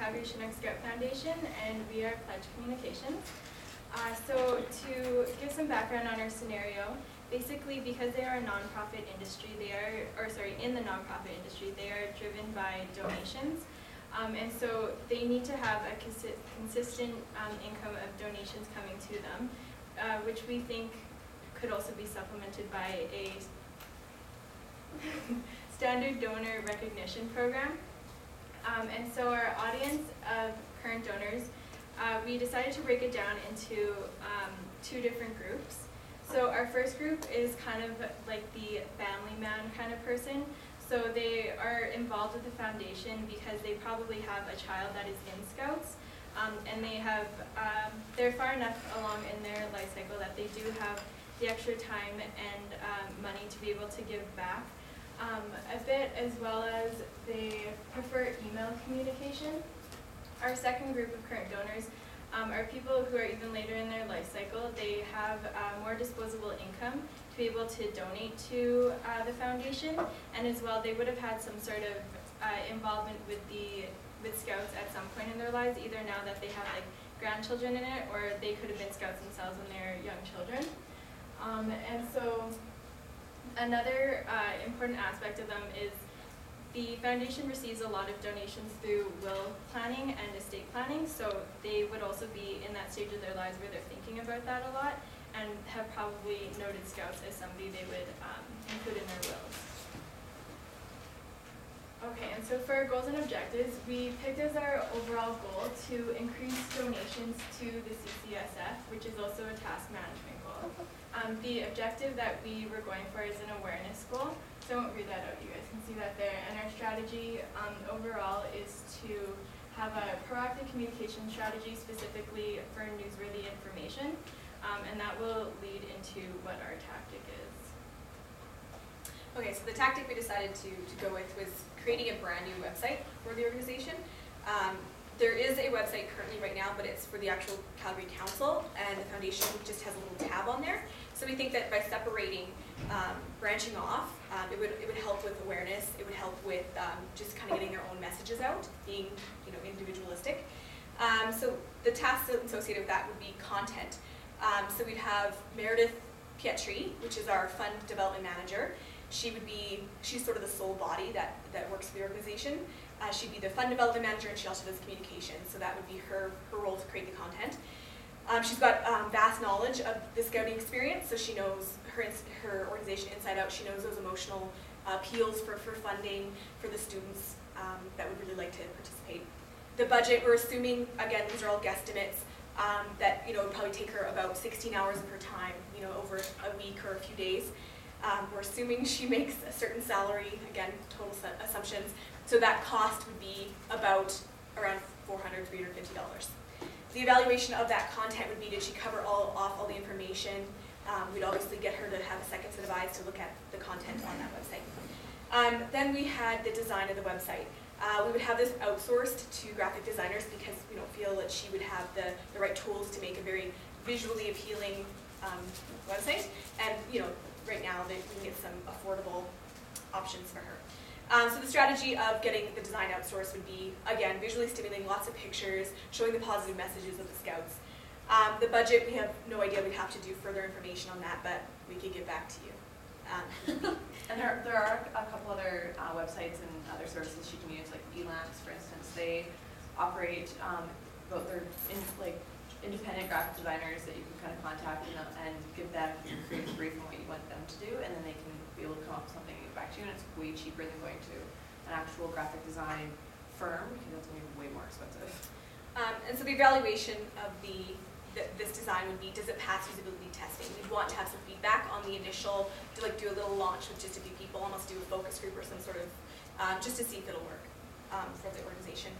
Calgary Chinook Scout Foundation, and we are Pledge Communications. Uh, so to give some background on our scenario, basically because they are a nonprofit industry, they are, or sorry, in the nonprofit industry, they are driven by donations. Um, and so they need to have a consi consistent um, income of donations coming to them, uh, which we think could also be supplemented by a standard donor recognition program. Um, and so our audience of current donors, uh, we decided to break it down into um, two different groups. So our first group is kind of like the family man kind of person. So they are involved with the foundation because they probably have a child that is in Scouts, um, and they have um, they're far enough along in their life cycle that they do have the extra time and um, money to be able to give back um, a bit, as well as they prefer email communication. Our second group of current donors um, are people who are even later in their life cycle. They have uh, more disposable income to be able to donate to uh, the foundation, and as well, they would have had some sort of uh, involvement with the with Scouts at some point in their lives, either now that they have like grandchildren in it, or they could have been Scouts themselves when they were young children. Um, and so, another uh, important aspect of them is the foundation receives a lot of donations through will planning and estate planning, so they would also be in that stage of their lives where they're thinking about that a lot and have probably noted scouts as somebody they would um, include in their wills. Okay, and so for goals and objectives, we picked as our overall goal to increase donations to the CCSF, which is also a task management goal. Um, the objective that we were going for is an awareness goal, so I won't read that out, you guys can see that there. And our strategy um, overall is to have a proactive communication strategy specifically for newsworthy information, um, and that will lead into what our tactic is. Okay, so the tactic we decided to, to go with was creating a brand new website for the organization. Um, there is a website currently right now, but it's for the actual Calgary Council, and the foundation just has a little tab on there. So we think that by separating, um, branching off, um, it would it would help with awareness. It would help with um, just kind of getting their own messages out, being you know individualistic. Um, so the tasks associated with that would be content. Um, so we'd have Meredith Pietri, which is our fund development manager. She would be she's sort of the sole body that that works for the organization. Uh, she'd be the fund development manager, and she also does communications. So that would be her her role to create the content. Um, she's got um, vast knowledge of the scouting experience, so she knows her, her organization inside out. She knows those emotional uh, appeals for, for funding for the students um, that would really like to participate. The budget, we're assuming, again, these are all guesstimates, um, that you know would probably take her about 16 hours of her time, you know, over a week or a few days. Um, we're assuming she makes a certain salary, again, total assumptions, so that cost would be about around $400, $350. The evaluation of that content would be, did she cover all off all the information? Um, we'd obviously get her to have a second set of eyes to look at the content on that website. Um, then we had the design of the website. Uh, we would have this outsourced to graphic designers because we don't feel that she would have the, the right tools to make a very visually appealing um, website. And you know, right now that we can get some affordable options for her. Um, so the strategy of getting the design outsourced would be, again, visually stimulating lots of pictures, showing the positive messages of the scouts. Um, the budget, we have no idea. We'd have to do further information on that, but we could get back to you. Um, and there, there are a couple other uh, websites and other services she can use, like Elance, for instance. They operate, um, both they're in, like independent graphic designers that you can kind of contact and, and give them brief on what you want them to do, and then they can up with something and get back to you, and it's way cheaper than going to an actual graphic design firm, because that's going to be way more expensive. Um, and so the evaluation of the, the, this design would be, does it pass usability testing? We'd want to have some feedback on the initial, to like do a little launch with just a few people, almost do a focus group or some sort of, um, just to see if it'll work um, for the organization.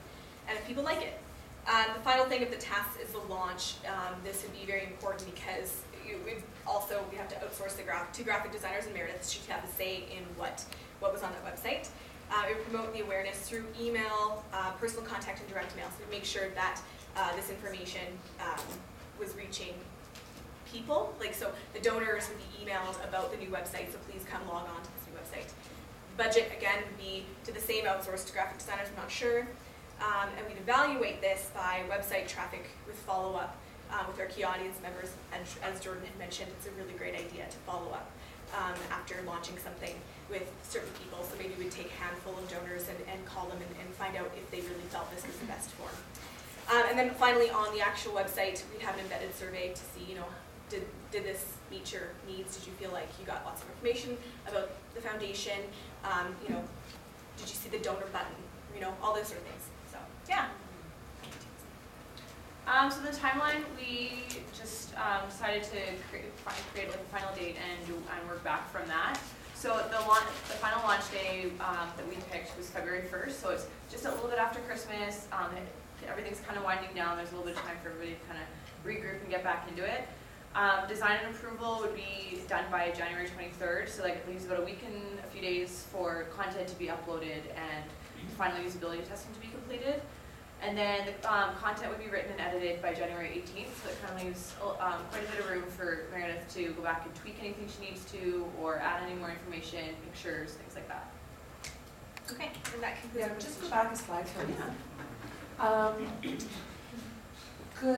And if people like it. Um, the final thing of the task is the launch. Um, this would be very important because we also we have to outsource the graph to graphic designers and Meredith. should have a say in what what was on the website. Uh, it would promote the awareness through email, uh, personal contact, and direct mail. So we make sure that uh, this information um, was reaching people. Like so, the donors would be emailed about the new website. So please come log on to this new website. Budget again would be to the same outsourced graphic designers. I'm not sure. Um, and we'd evaluate this by website traffic with follow-up uh, with our key audience members. And as Jordan had mentioned, it's a really great idea to follow up um, after launching something with certain people. So maybe we'd take a handful of donors and, and call them and, and find out if they really felt this was the best form. Um, and then finally, on the actual website, we'd have an embedded survey to see, you know, did, did this meet your needs? Did you feel like you got lots of information about the foundation? Um, you know, did you see the donor button? You know, all those sort of things. So, Yeah. Um, so the timeline, we just, um, decided to create, create like a final date and, and work back from that. So the launch, the final launch day, um, that we picked was February first, so it's just a little bit after Christmas, um, it- everything's kind of winding down, there's a little bit of time for everybody to kind of regroup and get back into it. Um, design and approval would be done by January twenty-third, so like it leaves about a week and a few days for content to be uploaded and final usability testing to be completed. And then the um, content would be written and edited by January 18th, so it kind of leaves um, quite a bit of room for Meredith to go back and tweak anything she needs to, or add any more information, pictures, things like that. okay, and that concludes Yeah, our just go presentation. back a slide for me. Um,